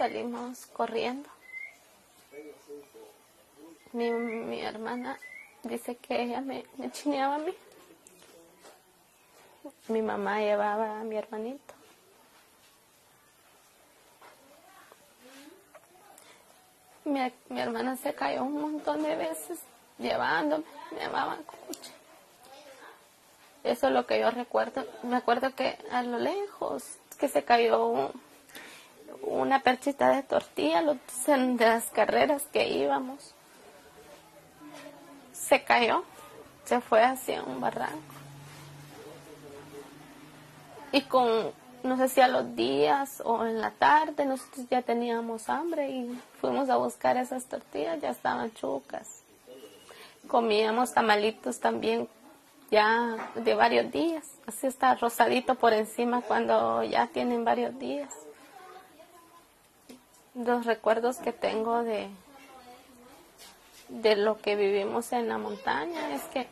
salimos corriendo. Mi, mi hermana dice que ella me, chineaba a mí. Mi mamá llevaba a mi hermanito. Mi, mi hermana se cayó un montón de veces llevándome, me llamaban coche. Eso es lo que yo recuerdo. Me acuerdo que a lo lejos, que se cayó una perchita de tortilla los- en las carreras que íbamos. Se cayó, se fue hacia un barranco. Y con, no sé si a los días o en la tarde, nosotros ya teníamos hambre y fuimos a buscar esas tortillas, ya estaban chucas. Comíamos tamalitos también ya de varios días. Así está rosadito por encima cuando ya tienen varios días. Los recuerdos que tengo de, de lo que vivimos en la montaña es que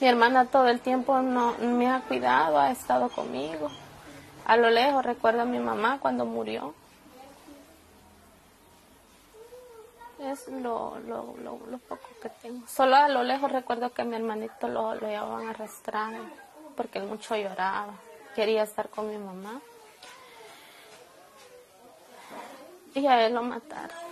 mi hermana todo el tiempo no, me ha cuidado, ha estado conmigo. A lo lejos recuerdo a mi mamá cuando murió. Es lo, lo, lo, lo poco que tengo. Solo a lo lejos recuerdo que mi hermanito lo, lo llevaban arrastrado porque él mucho lloraba. Quería estar con mi mamá. Y a él lo mataron.